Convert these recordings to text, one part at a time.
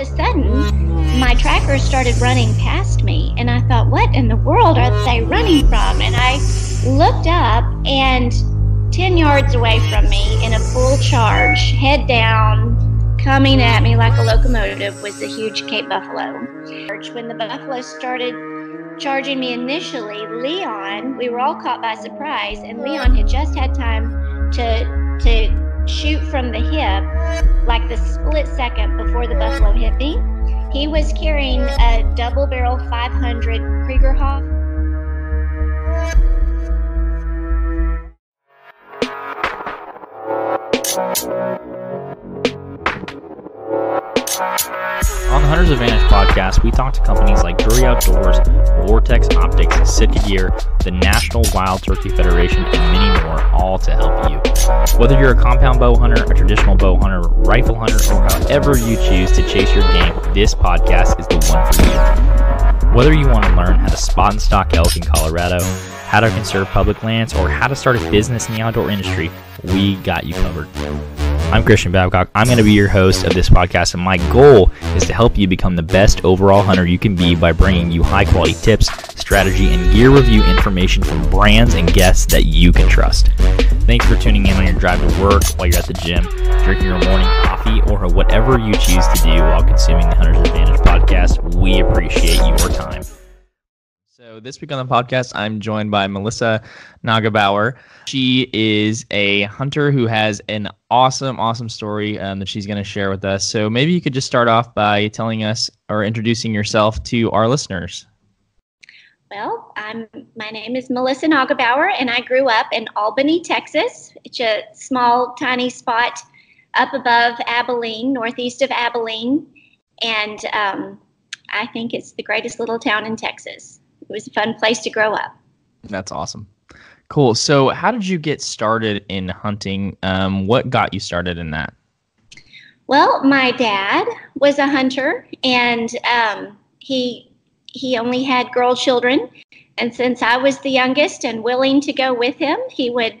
a sudden, my trackers started running past me, and I thought, what in the world are they running from? And I looked up, and 10 yards away from me in a full charge, head down, coming at me like a locomotive was the huge Cape Buffalo. When the buffalo started charging me initially, Leon, we were all caught by surprise, and Leon had just had time to to shoot from the hip, like the split second before the buffalo hit me. He was carrying a double barrel 500 Kriegerhoff On the Hunter's Advantage podcast, we talk to companies like Drury Outdoors, Vortex Optics, Sitka Gear, the National Wild Turkey Federation, and many more, all to help you. Whether you're a compound bow hunter, a traditional bow hunter, rifle hunter, or however you choose to chase your game, this podcast is the one for you. Whether you want to learn how to spot and stalk elk in Colorado, how to conserve public lands, or how to start a business in the outdoor industry, we got you covered. I'm Christian Babcock. I'm going to be your host of this podcast, and my goal is to help you become the best overall hunter you can be by bringing you high quality tips, strategy, and gear review information from brands and guests that you can trust. Thanks for tuning in on your drive to work, while you're at the gym, drinking your morning coffee, or whatever you choose to do while consuming the Hunter's Advantage podcast. We appreciate your time. So this week on the podcast, I'm joined by Melissa Neugebauer. She is a hunter who has an awesome, awesome story um, that she's going to share with us. So maybe you could just start off by telling us or introducing yourself to our listeners. Well, I'm, my name is Melissa Neugebauer, and I grew up in Albany, Texas. It's a small, tiny spot up above Abilene, northeast of Abilene, and um, I think it's the greatest little town in Texas it was a fun place to grow up. That's awesome. Cool. So, how did you get started in hunting? Um, what got you started in that? Well, my dad was a hunter, and um, he he only had girl children. And since I was the youngest and willing to go with him, he would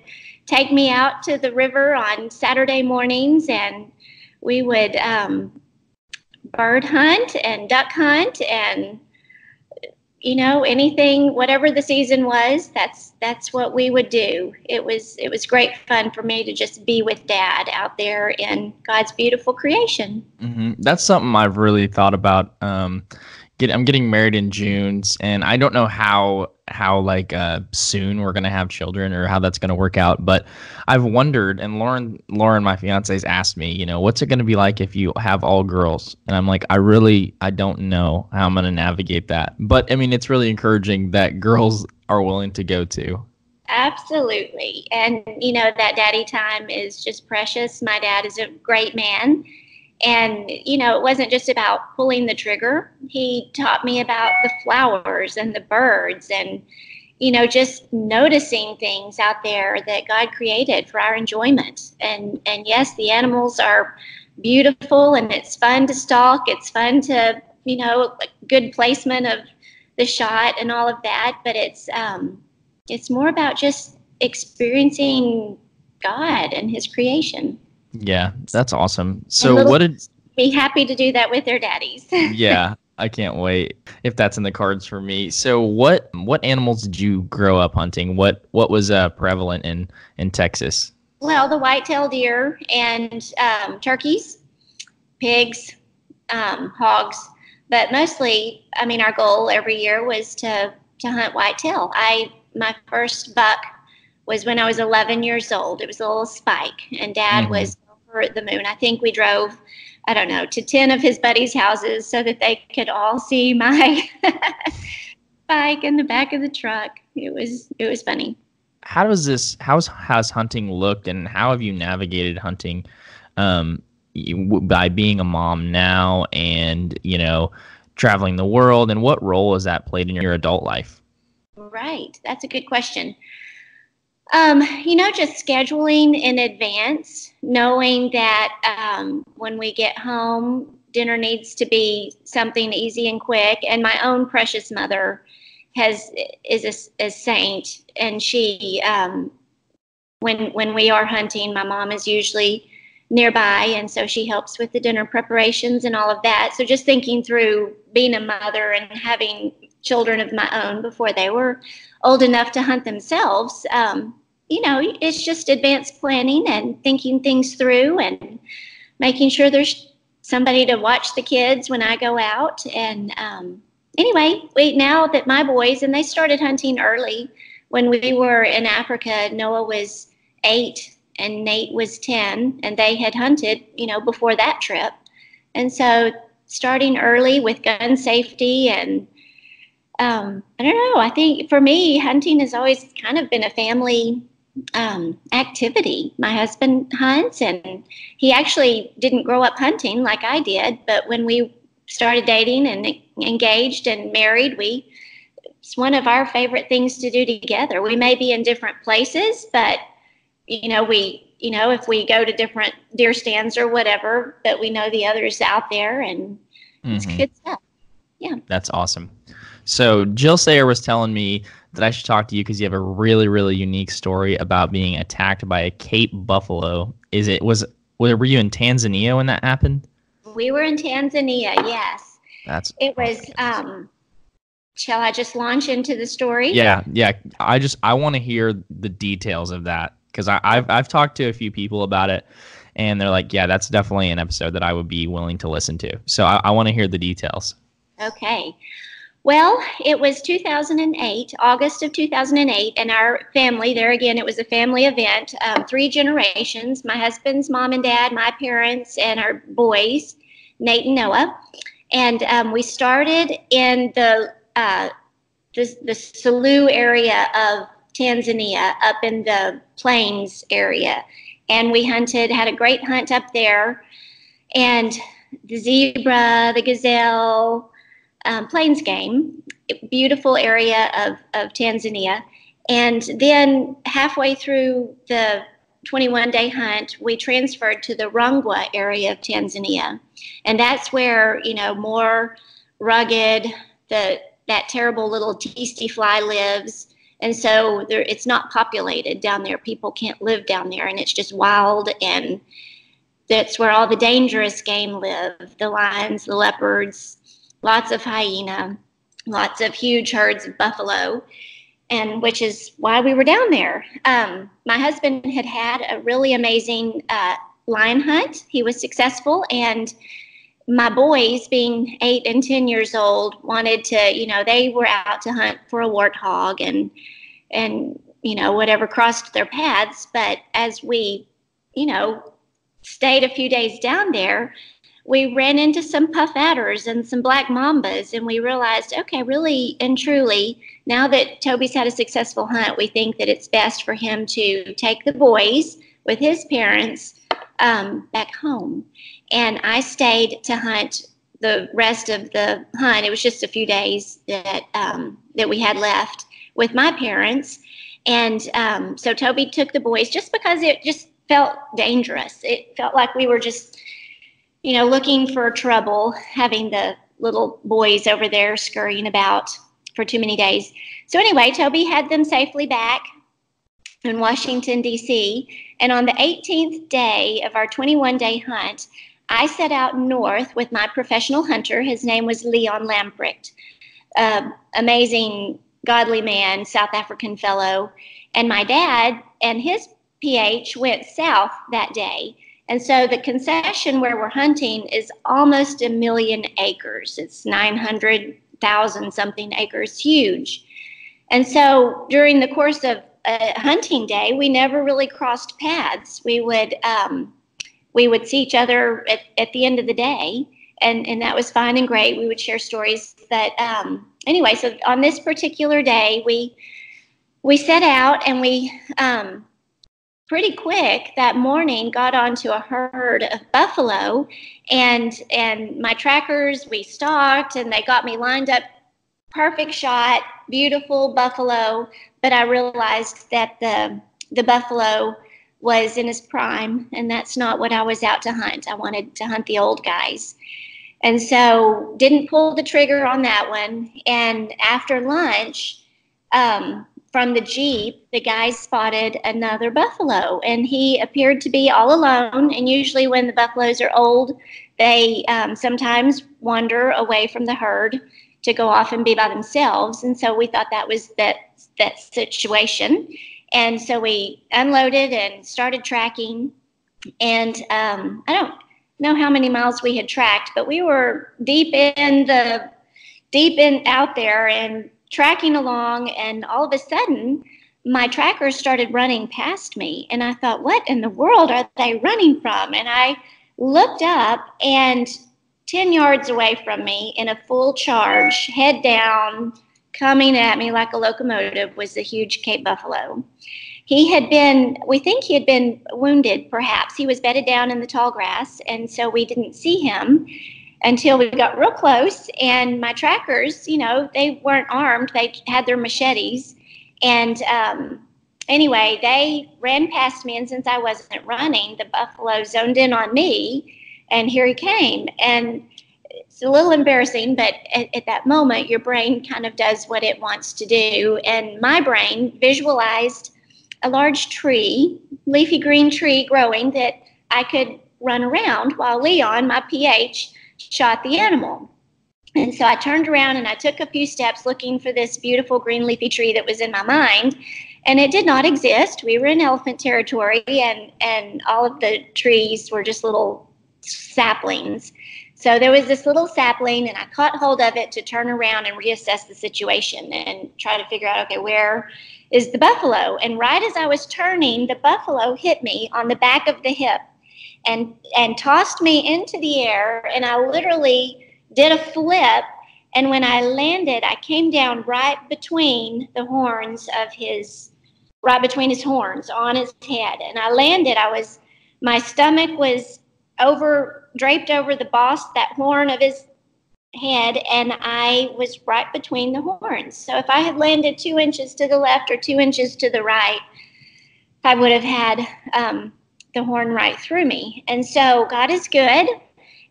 take me out to the river on Saturday mornings, and we would um, bird hunt and duck hunt and you know anything whatever the season was that's that's what we would do it was it was great fun for me to just be with dad out there in god's beautiful creation mm-hmm. that's something i've really thought about um, get, i'm getting married in june and i don't know how how like uh, soon we're gonna have children or how that's gonna work out. But I've wondered, and Lauren, Lauren, my fiance, has asked me, you know, what's it gonna be like if you have all girls? And I'm like, I really, I don't know how I'm gonna navigate that. But I mean, it's really encouraging that girls are willing to go to. Absolutely, and you know that daddy time is just precious. My dad is a great man. And, you know, it wasn't just about pulling the trigger. He taught me about the flowers and the birds and, you know, just noticing things out there that God created for our enjoyment. And, and yes, the animals are beautiful and it's fun to stalk. It's fun to, you know, good placement of the shot and all of that. But it's, um, it's more about just experiencing God and his creation. Yeah, that's awesome. So what did be happy to do that with their daddies. yeah, I can't wait if that's in the cards for me. So what what animals did you grow up hunting? What what was uh, prevalent in in Texas? Well, the white-tailed deer and um, turkeys, pigs, um, hogs, but mostly, I mean, our goal every year was to to hunt whitetail. I my first buck was when I was 11 years old. It was a little spike, and Dad mm-hmm. was over the moon. I think we drove, I don't know, to 10 of his buddies' houses so that they could all see my bike in the back of the truck. It was it was funny. How does this? How's has hunting looked, and how have you navigated hunting? Um, by being a mom now and you know traveling the world and what role has that played in your adult life right that's a good question um, you know, just scheduling in advance, knowing that um, when we get home, dinner needs to be something easy and quick. And my own precious mother has is a, a saint, and she, um, when when we are hunting, my mom is usually nearby, and so she helps with the dinner preparations and all of that. So just thinking through being a mother and having children of my own before they were old enough to hunt themselves, um, you know, it's just advanced planning and thinking things through and making sure there's somebody to watch the kids when I go out. And um, anyway, we now that my boys and they started hunting early. When we were in Africa, Noah was eight and Nate was 10, and they had hunted, you know, before that trip. And so starting early with gun safety and um, I don't know. I think for me, hunting has always kind of been a family um, activity. My husband hunts, and he actually didn't grow up hunting like I did. But when we started dating and engaged and married, we it's one of our favorite things to do together. We may be in different places, but you know, we you know if we go to different deer stands or whatever, but we know the others out there, and mm-hmm. it's good stuff. Yeah, that's awesome. So Jill Sayer was telling me that I should talk to you because you have a really, really unique story about being attacked by a Cape buffalo. Is it was were you in Tanzania when that happened? We were in Tanzania. Yes. That's. It was. Um, shall I just launch into the story? Yeah, yeah. I just I want to hear the details of that because I've I've talked to a few people about it, and they're like, yeah, that's definitely an episode that I would be willing to listen to. So I, I want to hear the details. Okay. Well, it was 2008, August of 2008, and our family, there again, it was a family event, um, three generations my husband's mom and dad, my parents, and our boys, Nate and Noah. And um, we started in the, uh, the, the area of Tanzania, up in the plains area. And we hunted, had a great hunt up there. And the zebra, the gazelle, um, Plains game, beautiful area of, of Tanzania. And then halfway through the 21 day hunt, we transferred to the Rungwa area of Tanzania. And that's where, you know, more rugged, the that terrible little tsetse fly lives. And so there, it's not populated down there. People can't live down there, and it's just wild. And that's where all the dangerous game live the lions, the leopards, lots of hyena, lots of huge herds of buffalo, and which is why we were down there. Um, my husband had had a really amazing uh, lion hunt. He was successful, and my boys, being eight and 10 years old, wanted to, you know, they were out to hunt for a warthog and, and, you know, whatever crossed their paths. But as we, you know, stayed a few days down there, we ran into some puff adders and some black mambas, and we realized, okay, really and truly, now that Toby's had a successful hunt, we think that it's best for him to take the boys with his parents um, back home. And I stayed to hunt the rest of the hunt. It was just a few days that um, that we had left with my parents, and um, so Toby took the boys just because it just felt dangerous. It felt like we were just you know, looking for trouble, having the little boys over there scurrying about for too many days. So, anyway, Toby had them safely back in Washington, D.C. And on the 18th day of our 21 day hunt, I set out north with my professional hunter. His name was Leon Lamprecht, uh, amazing, godly man, South African fellow. And my dad and his PH went south that day. And so the concession where we're hunting is almost a million acres. It's 900,000 something acres, huge. And so during the course of a hunting day, we never really crossed paths. We would um, we would see each other at, at the end of the day, and, and that was fine and great. We would share stories that um, anyway. So on this particular day, we we set out and we um, pretty quick that morning got onto a herd of buffalo and and my trackers we stalked and they got me lined up. Perfect shot beautiful buffalo but i realized that the the buffalo was in his prime and that's not what i was out to hunt. I wanted to hunt the old guys. And so didn't pull the trigger on that one and after lunch um, from the Jeep, the guy spotted another buffalo, and he appeared to be all alone. And usually, when the buffaloes are old, they um, sometimes wander away from the herd to go off and be by themselves. And so we thought that was that that situation. And so we unloaded and started tracking. And um, I don't know how many miles we had tracked, but we were deep in the deep in out there and tracking along. And all of a sudden, my trackers started running past me. And I thought, what in the world are they running from? And I looked up and 10 yards away from me in a full charge, head down, coming at me like a locomotive was a huge Cape Buffalo. He had been, we think he had been wounded, perhaps. He was bedded down in the tall grass, and so we didn't see him until we got real close. And my trackers, you know, they weren't armed, they had their machetes. And um, anyway, they ran past me, and since I wasn't running, the buffalo zoned in on me, and here he came. And it's a little embarrassing, but at, at, that moment, your brain kind of does what it wants to do. And my brain visualized a large tree, leafy green tree growing that I could run around while Leon, my PH, shot the animal. And so I turned around and I took a few steps looking for this beautiful green leafy tree that was in my mind. And it did not exist. We were in elephant territory, and, and all of the trees were just little saplings. So there was this little sapling, and I caught hold of it to turn around and reassess the situation and try to figure out okay, where is the buffalo? And right as I was turning, the buffalo hit me on the back of the hip and, and tossed me into the air, and I literally did a flip. And when I landed, I came down right between the horns of his, right between his horns on his head. And I landed, I was, my stomach was over draped over the boss that horn of his head and I was right between the horns. So if I had landed two inches to the left or two inches to the right, I would have had um, the horn right through me. And so God is good.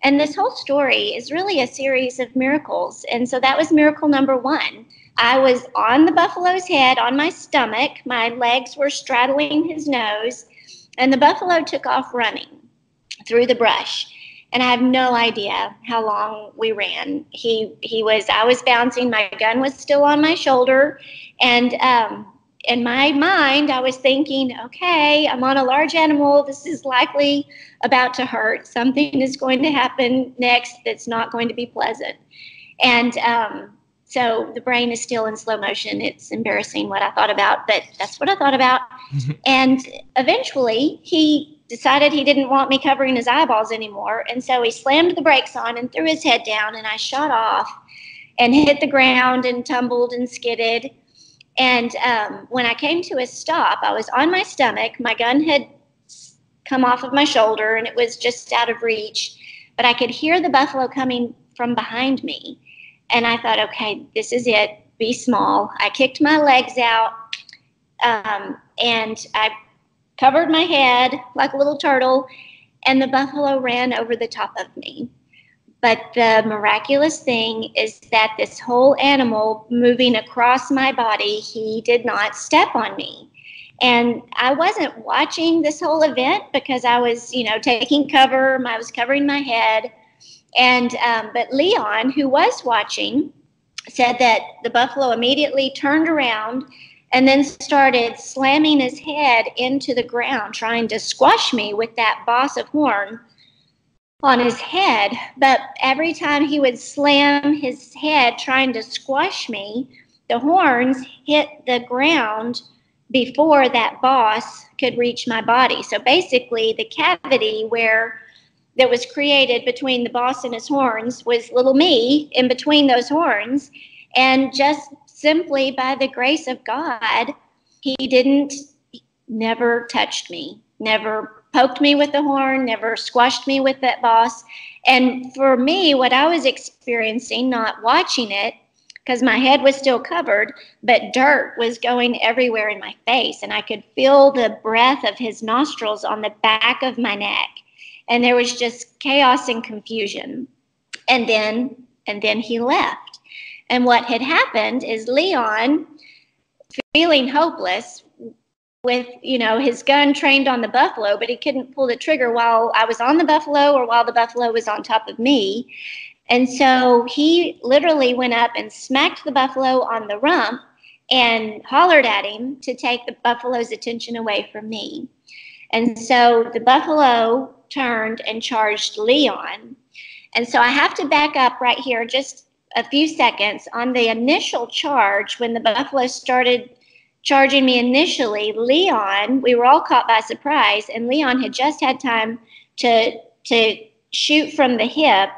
And this whole story is really a series of miracles. And so that was miracle number one. I was on the buffalo's head on my stomach, my legs were straddling his nose, and the buffalo took off running through the brush and I have no idea how long we ran. He he was I was bouncing. My gun was still on my shoulder, and um, in my mind, I was thinking, okay, I'm on a large animal. This is likely about to hurt. Something is going to happen next that's not going to be pleasant, and um, so the brain is still in slow motion. It's embarrassing what I thought about, but that's what I thought about. and eventually, he decided he didn't want me covering his eyeballs anymore. And so he slammed the brakes on and threw his head down, and I shot off and hit the ground and tumbled and skidded. And um, when I came to a stop, I was on my stomach. My gun had come off of my shoulder and it was just out of reach. But I could hear the buffalo coming from behind me. And I thought, okay, this is it. Be small. I kicked my legs out um, and I covered my head like a little turtle, and the buffalo ran over the top of me. But the miraculous thing is that this whole animal moving across my body, he did not step on me. And I wasn't watching this whole event because I was, you know, taking cover. I was covering my head. And, um, but Leon, who was watching, said that the buffalo immediately turned around and then started slamming his head into the ground, trying to squash me with that boss of horn on his head. But every time he would slam his head trying to squash me, the horns hit the ground before that boss could reach my body. So basically, the cavity where that was created between the boss and his horns was little me in between those horns. And just simply by the grace of God, he didn't, never touched me, never poked me with the horn, never squashed me with that boss. And for me, what I was experiencing, not watching it, because my head was still covered, but dirt was going everywhere in my face. And I could feel the breath of his nostrils on the back of my neck. And there was just chaos and confusion. And then, and then he left. And what had happened is Leon, feeling hopeless with you know his gun trained on the buffalo but he couldn't pull the trigger while i was on the buffalo or while the buffalo was on top of me. And so he literally went up and smacked the buffalo on the rump and hollered at him to take the buffalo's attention away from me. And so the buffalo turned and charged leon. And so i have to back up right here just a few seconds on the initial charge when the buffalo started charging me initially, Leon, we were all caught by surprise, and Leon had just had time to to shoot from the hip,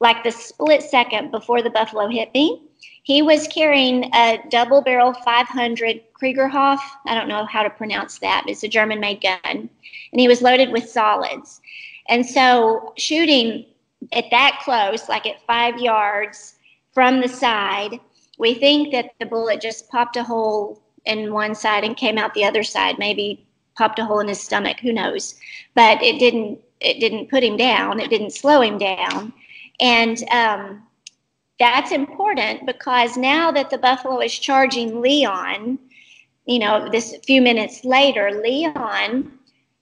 like the split second before the buffalo hit me. He was carrying a double barrel 500 Kriegerhoff. I don't know how to pronounce that. It's a German made gun. And he was loaded with solids. And so shooting at that close, like at five yards from the side, we think that the bullet just popped a hole in one side and came out the other side. Maybe popped a hole in his stomach. Who knows? But it didn't. It didn't put him down. It didn't slow him down. And um, that's important because now that the buffalo is charging Leon, you know, this few minutes later, Leon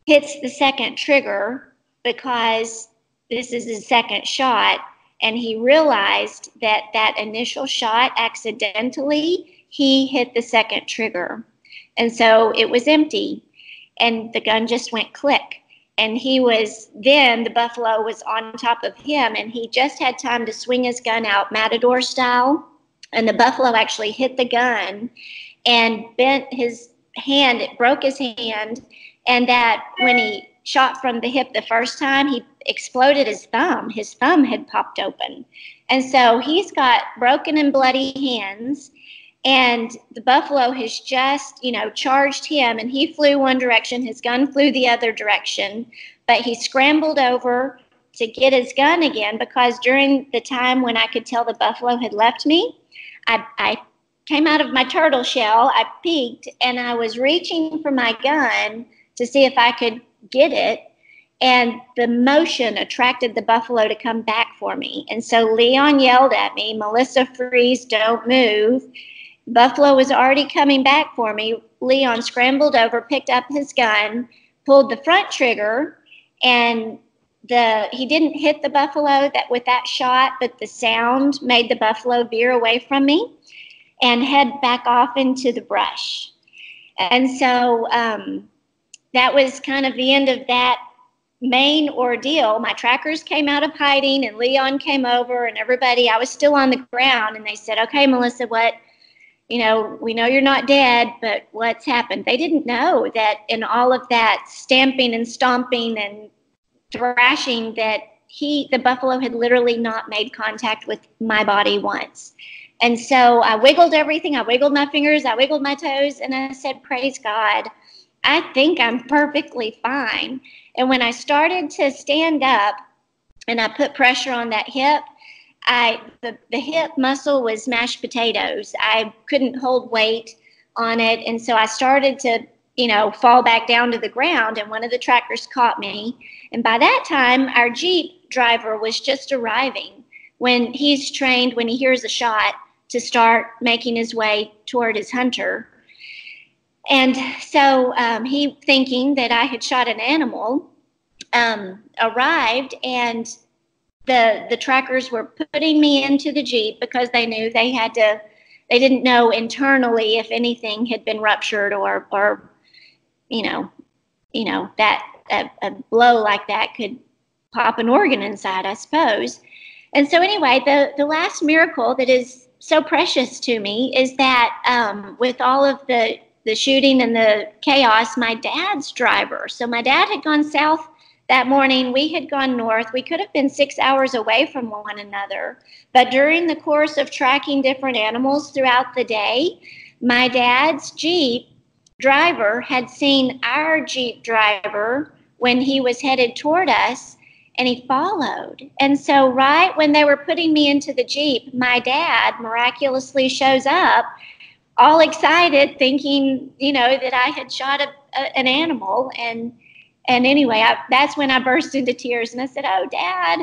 hits the second trigger because this is his second shot, and he realized that that initial shot accidentally he hit the second trigger. And so it was empty, and the gun just went click. And he was then the buffalo was on top of him, and he just had time to swing his gun out matador style. And the buffalo actually hit the gun and bent his hand, it broke his hand. And that when he shot from the hip the first time, he exploded his thumb. His thumb had popped open. And so he's got broken and bloody hands and the buffalo has just you know charged him and he flew one direction his gun flew the other direction. But he scrambled over to get his gun again because during the time when i could tell the buffalo had left me i, I came out of my turtle shell i peeked and i was reaching for my gun to see if i could get it. And the motion attracted the buffalo to come back for me. And so leon yelled at me melissa freeze don't move Buffalo was already coming back for me. Leon scrambled over, picked up his gun, pulled the front trigger, and the he didn't hit the buffalo that with that shot, but the sound made the buffalo veer away from me and head back off into the brush. And so um, that was kind of the end of that main ordeal. My trackers came out of hiding, and Leon came over, and everybody. I was still on the ground, and they said, "Okay, Melissa, what?" You know, we know you're not dead, but what's happened? They didn't know that in all of that stamping and stomping and thrashing that he, the buffalo, had literally not made contact with my body once. And so I wiggled everything. I wiggled my fingers, I wiggled my toes, and I said, Praise God. I think I'm perfectly fine. And when I started to stand up and I put pressure on that hip, I the, the hip muscle was mashed potatoes. I couldn't hold weight on it, and so I started to you know fall back down to the ground. And one of the trackers caught me. And by that time, our jeep driver was just arriving. When he's trained, when he hears a shot, to start making his way toward his hunter. And so um, he, thinking that I had shot an animal, um, arrived and the the trackers were putting me into the jeep because they knew they had to they didn't know internally if anything had been ruptured or or you know you know that a, a blow like that could pop an organ inside i suppose. And so anyway the the last miracle that is so precious to me is that um, with all of the the shooting and the chaos my dad's driver so my dad had gone south that morning, we had gone north. We could have been six hours away from one another. But during the course of tracking different animals throughout the day, my dad's Jeep driver had seen our Jeep driver when he was headed toward us and he followed. And so, right when they were putting me into the Jeep, my dad miraculously shows up, all excited, thinking, you know, that I had shot a, a, an animal. And and anyway, I, that's when I burst into tears and I said, Oh, Dad,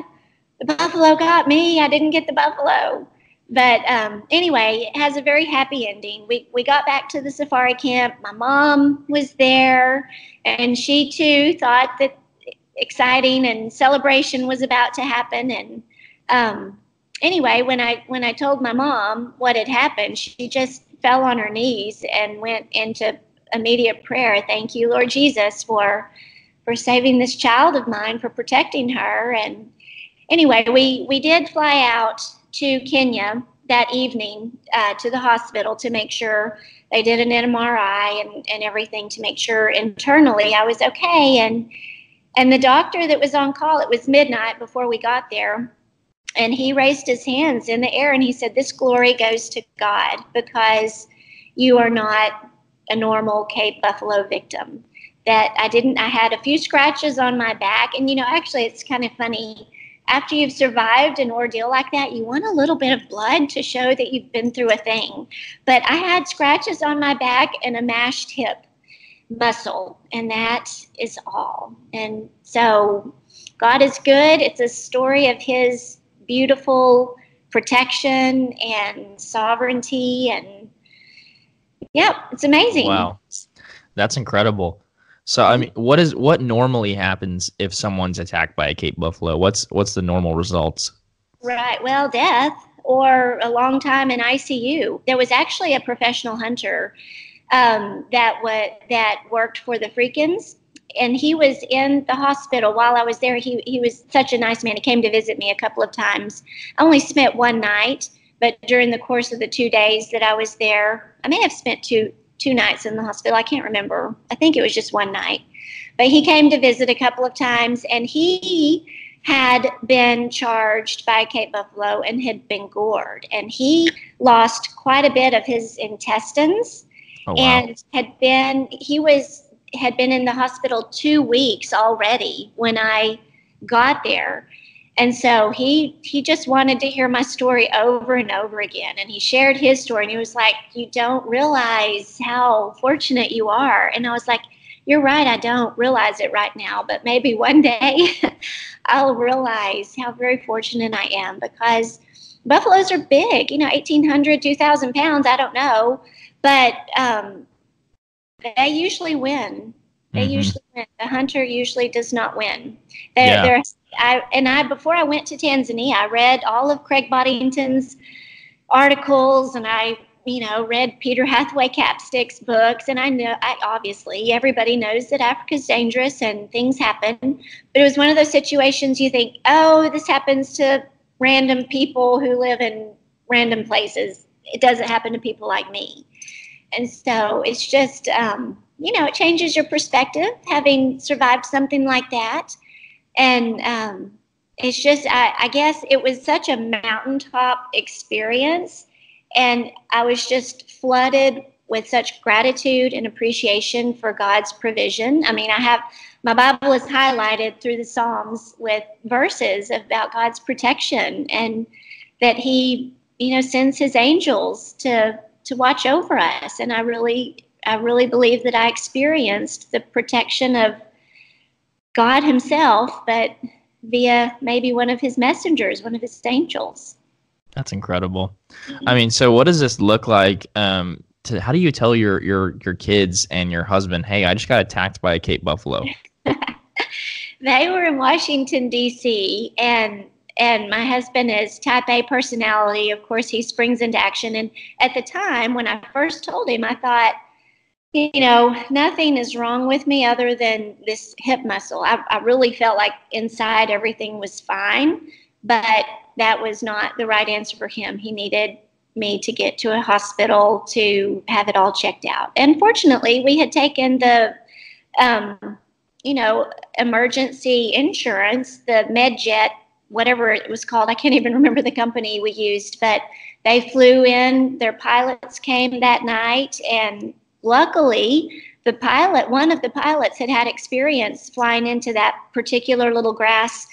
the buffalo got me. I didn't get the buffalo. but um, anyway, it has a very happy ending. We we got back to the safari camp. My mom was there, and she too thought that exciting and celebration was about to happen. And um, anyway, when I when I told my mom what had happened, she just fell on her knees and went into immediate prayer. Thank you, Lord Jesus, for for saving this child of mine, for protecting her. And anyway, we we did fly out to Kenya that evening uh, to the hospital to make sure they did an MRI and, and everything to make sure internally I was okay. And and the doctor that was on call, it was midnight before we got there, and he raised his hands in the air and he said, This glory goes to God because you are not a normal Cape Buffalo victim. That I didn't, I had a few scratches on my back. And, you know, actually, it's kind of funny. After you've survived an ordeal like that, you want a little bit of blood to show that you've been through a thing. But I had scratches on my back and a mashed hip muscle, and that is all. And so, God is good. It's a story of His beautiful protection and sovereignty and Yep, it's amazing. Wow, that's incredible. So I mean, what is what normally happens if someone's attacked by a Cape buffalo? What's what's the normal results? Right. Well, death or a long time in ICU. There was actually a professional hunter um, that what that worked for the Friedkins, and he was in the hospital while I was there. He he was such a nice man. He came to visit me a couple of times. I only spent one night, but during the course of the two days that I was there, I may have spent two two nights in the hospital. I can't remember. I think it was just one night. But he came to visit a couple of times, and he had been charged by Cape Buffalo and had been gored, and he lost quite a bit of his intestines, oh, wow. and had been he was had been in the hospital two weeks already when I got there and so he he just wanted to hear my story over and over again. And he shared his story and he was like, You don't realize how fortunate you are. And I was like, You're right, I don't realize it right now, but maybe one day I'll realize how very fortunate I am because buffaloes are big, you know, 1,800, 2,000 pounds, I don't know. But um, they usually win. They mm-hmm. usually win. The hunter usually does not win. They're, yeah. they're I and I before I went to Tanzania, I read all of Craig Boddington's articles, and I you know read Peter Hathaway Capstick's books, and I know I obviously everybody knows that Africa's dangerous and things happen, but it was one of those situations you think, oh, this happens to random people who live in random places. It doesn't happen to people like me, and so it's just. Um, you know, it changes your perspective having survived something like that and um, it's just I, I guess it was such a mountaintop experience. And i was just flooded with such gratitude and appreciation for god's provision. I mean i have my bible is highlighted through the psalms with verses about god's protection and that he you know sends his angels to to watch over us. And i really i really believe that i experienced the protection of God Himself, but via maybe one of His messengers, one of His angels. That's incredible. Mm-hmm. I mean, so what does this look like? Um, to, how do you tell your your your kids and your husband, "Hey, I just got attacked by a Cape buffalo"? they were in Washington D.C. and and my husband is type A personality. Of course, he springs into action. And at the time when I first told him, I thought you know, nothing is wrong with me other than this hip muscle. I, I really felt like inside everything was fine, but that was not the right answer for him. He needed me to get to a hospital to have it all checked out. And fortunately, we had taken the, um, you know, emergency insurance, the MedJet, whatever it was called. I can't even remember the company we used, but they flew in. Their pilots came that night and Luckily, the pilot, one of the pilots, had had experience flying into that particular little grass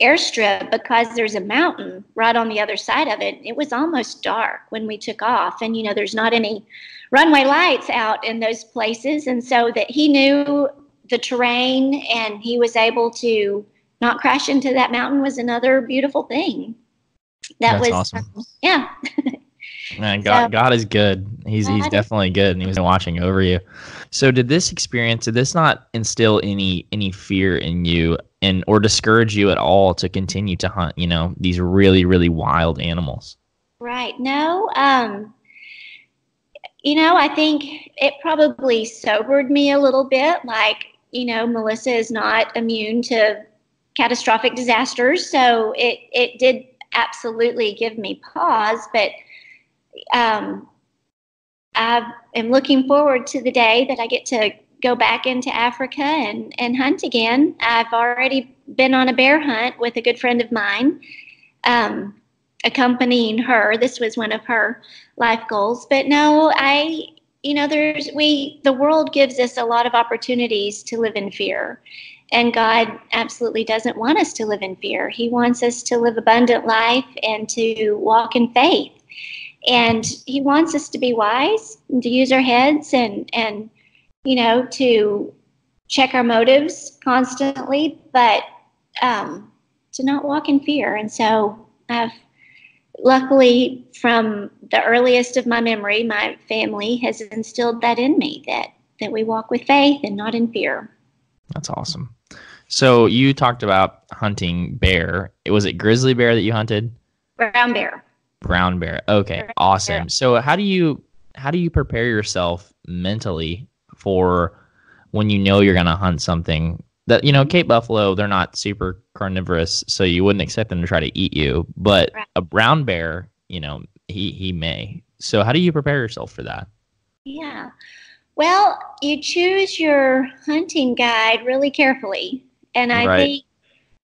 airstrip because there's a mountain right on the other side of it. It was almost dark when we took off, and you know, there's not any runway lights out in those places, and so that he knew the terrain and he was able to not crash into that mountain was another beautiful thing. that That's was awesome. um, yeah. Man, God, So- God is good. He's he's definitely good, and he was watching over you. So, did this experience did this not instill any any fear in you, and or discourage you at all to continue to hunt? You know, these really really wild animals. Right. No. Um, you know, I think it probably sobered me a little bit. Like, you know, Melissa is not immune to catastrophic disasters, so it it did absolutely give me pause. But um, I am looking forward to the day that I get to go back into Africa and and hunt again. I've already been on a bear hunt with a good friend of mine. Um, accompanying her. This was one of her life goals. But no, I, you know, there's, we, the world gives us a lot of opportunities to live in fear. And God absolutely doesn't want us to live in fear. He wants us to live abundant life and to walk in faith. And He wants us to be wise and to use our heads and, and, you know, to check our motives constantly, but um, to not walk in fear. And so I've luckily from the earliest of my memory my family has instilled that in me that that we walk with faith and not in fear That's awesome. So you talked about hunting bear. Was it grizzly bear that you hunted? brown bear Brown bear. Okay, awesome. So how do you how do you prepare yourself mentally for when you know you're gonna hunt something that you know mm-hmm. Cape Buffalo they're not super carnivorous, so you wouldn't expect them to try to eat you. But Right. a brown bear, you know, he he may. So how do you prepare yourself for that? yeah well you choose your hunting guide really carefully and i Right. think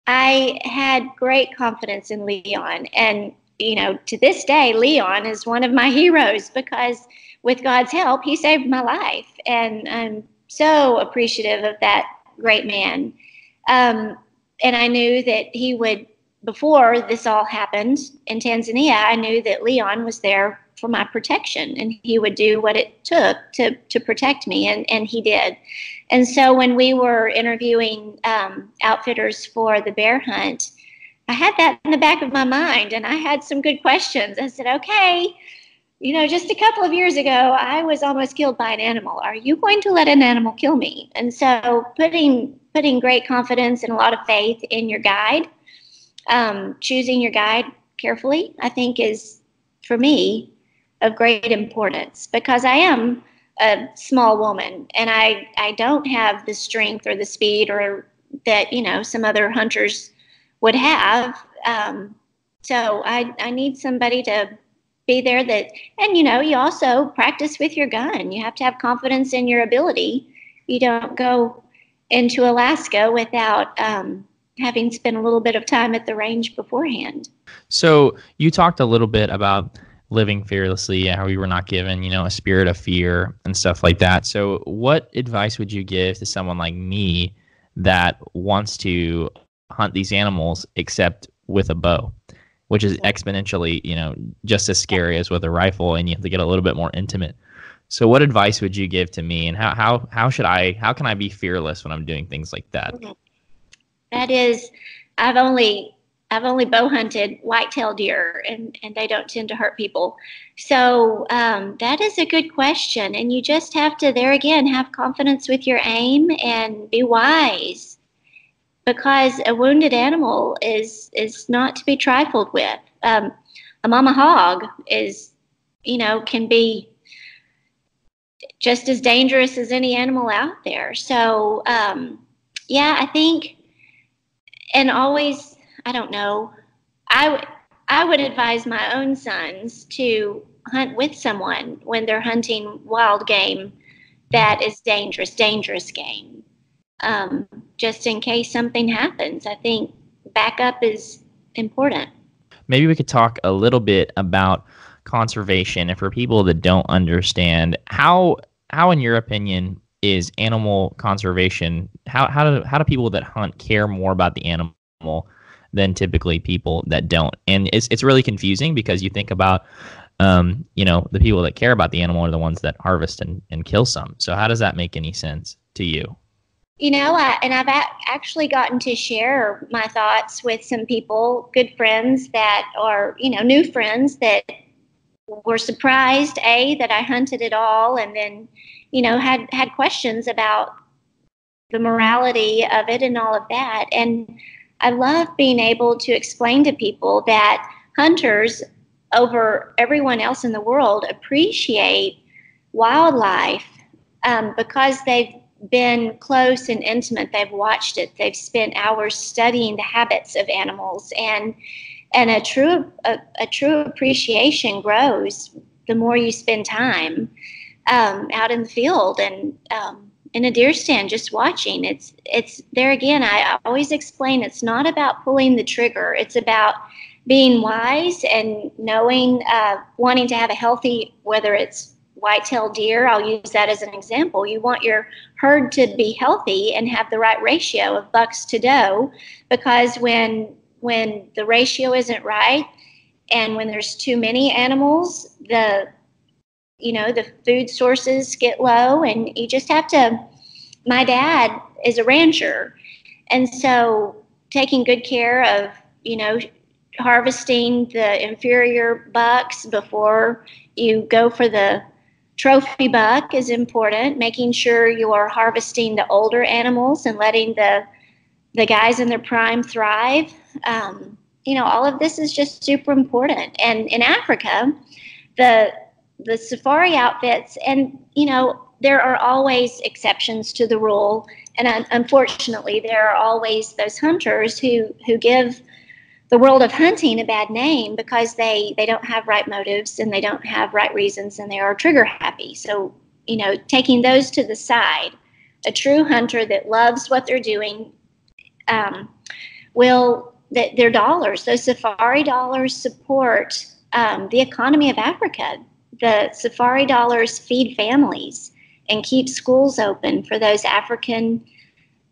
i had great confidence in leon and you know to this day leon is one of my heroes because with god's help he saved my life. And i'm so appreciative of that great man. Um, and i knew that he would before this all happened in tanzania i knew that leon was there for my protection and he would do what it took to, to protect me and, and he did. And so when we were interviewing um, outfitters for the bear hunt i had that in the back of my mind and i had some good questions. I said okay you know just a couple of years ago i was almost killed by an animal. Are you going to let an animal kill me? And so putting putting great confidence and a lot of faith in your guide um, choosing your guide carefully i think is for me of great importance because I am a small woman and I, I don't have the strength or the speed or that you know some other hunters would have. Um, so I, I need somebody to be there that and you know you also practice with your gun. You have to have confidence in your ability. You don't go into Alaska without um, having spent a little bit of time at the range beforehand. So you talked a little bit about living fearlessly, how we were not given, you know, a spirit of fear and stuff like that. So what advice would you give to someone like me that wants to hunt these animals except with a bow, which is exponentially, you know, just as scary as with a rifle and you have to get a little bit more intimate. So what advice would you give to me and how how how should I how can I be fearless when I'm doing things like that? That is, I've only I've only bow hunted whitetail deer, and and they don't tend to hurt people. So um, that is a good question, and you just have to there again have confidence with your aim and be wise, because a wounded animal is is not to be trifled with. Um, a mama hog is, you know, can be just as dangerous as any animal out there. So um, yeah, I think and always i don't know i i would advise my own sons to hunt with someone when they're hunting wild game that is dangerous dangerous game um, just in case something happens. I think backup is important. Maybe we could talk a little bit about conservation and for people that don't understand how how in your opinion is animal conservation how how do how do people that hunt care more about the animal than typically people that don't? And it's it's really confusing because you think about um you know the people that care about the animal are the ones that harvest and, and kill some. So how does that make any sense to you you know, I, and I've a- actually gotten to share my thoughts with some people, good friends that are, you know, new friends that were surprised, A, that I hunted at all, and then, you know, had, had questions about the morality of it and all of that. And I love being able to explain to people that hunters over everyone else in the world appreciate wildlife um, because they've been close and intimate. They've watched it. They've spent hours studying the habits of animals, and and a true a, a true appreciation grows the more you spend time um, out in the field and um, in a deer stand just watching. It's it's there again. I, always explain it's not about pulling the trigger. It's about being wise and knowing, uh, wanting to have a healthy, whether it's white-tailed deer, I'll use that as an example. You want your herd to be healthy and have the right ratio of bucks to doe, because when when the ratio isn't right, and when there's too many animals, the you know the food sources get low, and you just have to. My dad is a rancher, and so taking good care of you know harvesting the inferior bucks before you go for the trophy buck is important making sure you are harvesting the older animals and letting the the guys in their prime thrive. Um, you know all of this is just super important. And in africa the the safari outfits and you know there are always exceptions to the rule. And unfortunately there are always those hunters who who give the world of hunting a bad name because they they don't have right motives and they don't have right reasons and they are trigger happy. So you know taking those to the side a true hunter that loves what they're doing um, will that their dollars those safari dollars support um, the economy of africa. The safari dollars feed families and keep schools open for those african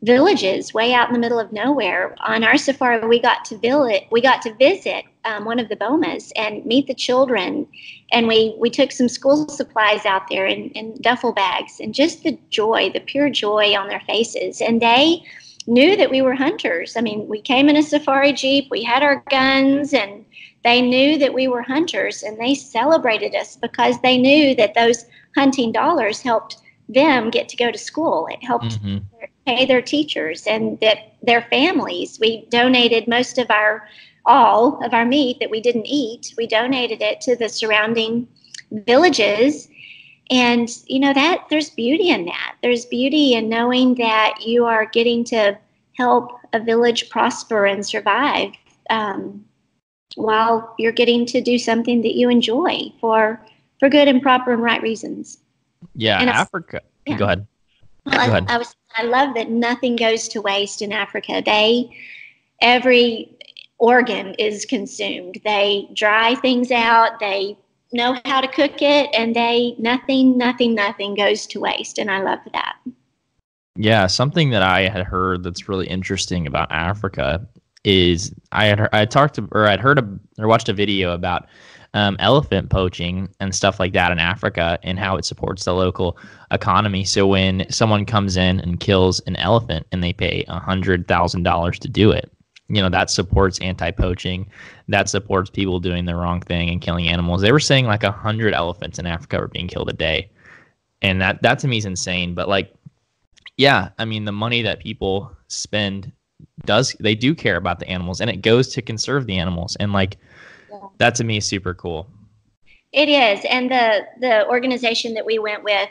villages way out in the middle of nowhere. On our safari, we got to visit. We got to visit um, one of the bomas and meet the children, and we we took some school supplies out there in, in duffel bags, and just the joy, the pure joy on their faces, and they knew that we were hunters. I mean, we came in a safari jeep, we had our guns, and they knew that we were hunters, and they celebrated us because they knew that those hunting dollars helped them get to go to school. It helped mm-hmm. Pay their teachers and that their families. We donated most of our all of our meat that we didn't eat. We donated it to the surrounding villages. And you know that there's beauty in that. There's beauty in knowing that you are getting to help a village prosper and survive um, while you're getting to do something that you enjoy for for good and proper and right reasons. Yeah, and Africa. Yeah. Go ahead. Well, I. I was. I love that nothing goes to waste in Africa. They every organ is consumed. They dry things out. They know how to cook it, and they nothing, nothing, nothing goes to waste. And I love that. Yeah, something that I had heard that's really interesting about Africa is I had I talked to or I'd heard a, or watched a video about um, elephant poaching and stuff like that in Africa and how it supports the local economy. So when someone comes in and kills an elephant and they pay a hundred thousand dollars to do it, you know that supports anti-poaching. That supports people doing the wrong thing and killing animals. They were saying like a hundred elephants in Africa were being killed a day, and that that to me is insane. But like, yeah, I mean the money that people spend does they do care about the animals and it goes to conserve the animals and like that to me is super cool. It is, and the the organization that we went with,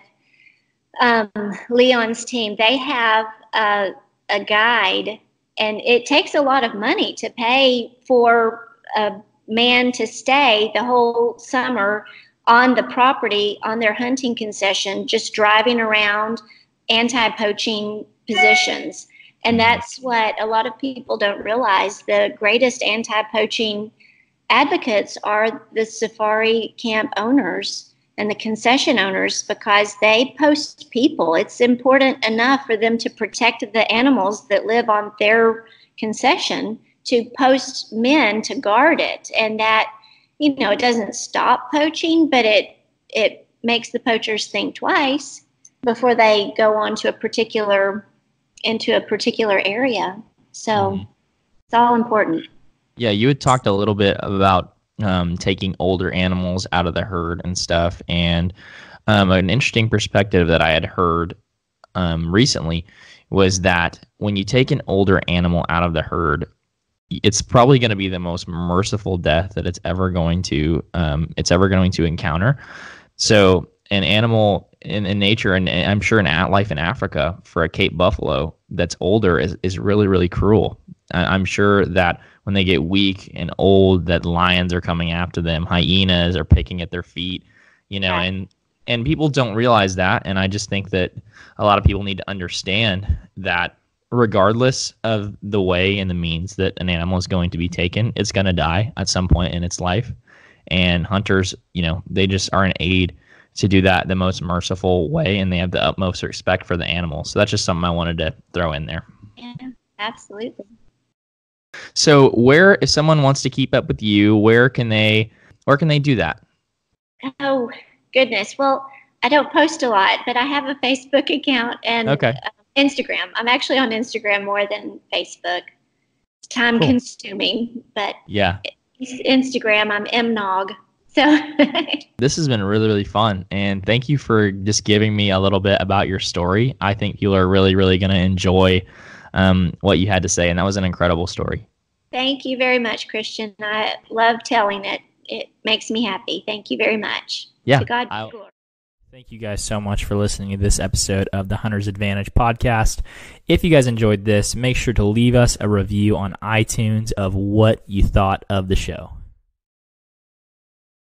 um, Leon's team, they have a, a guide, and it takes a lot of money to pay for a man to stay the whole summer on the property on their hunting concession, just driving around anti-poaching positions. And that's what a lot of people don't realize. The greatest anti-poaching advocates are the safari camp owners and the concession owners because they post people. It's important enough for them to protect the animals that live on their concession to post men to guard it. And that, you know, it doesn't stop poaching, but it it makes the poachers think twice before they go on to a particular into a particular area. So mm-hmm. it's all important. Yeah, you had talked a little bit about um, taking older animals out of the herd and stuff, and um, an interesting perspective that I had heard um, recently was that when you take an older animal out of the herd, it's probably going to be the most merciful death that it's ever going to um, it's ever going to encounter. So an animal in, in nature, and, and I'm sure in at life in Africa for a Cape buffalo that's older is, is really really cruel. I'm sure that when they get weak and old, that lions are coming after them, hyenas are picking at their feet, you know, and and people don't realize that. And I just think that a lot of people need to understand that regardless of the way and the means that an animal is going to be taken, it's going to die at some point in its life. And hunters, you know, they just are an aid to do that the most merciful way, and they have the utmost respect for the animal. So that's just something I wanted to throw in there. Yeah, absolutely. So, where if someone wants to keep up with you, where can they, where can they do that? Oh goodness, well, I don't post a lot, but I have a Facebook account and okay. Uh, Instagram. I'm actually on Instagram more than Facebook. It's time cool. consuming, but yeah, Instagram. I'm mnog. So this has been really really fun, and thank you for just giving me a little bit about your story. I think people are really really going to enjoy um, what you had to say, and that was an incredible story. Thank you very much, Christian. I love telling it. It makes me happy. Thank you very much. Yeah. To God Thank you guys so much for listening to this episode of the Hunter's Advantage podcast. If you guys enjoyed this, make sure to leave us a review on iTunes of what you thought of the show.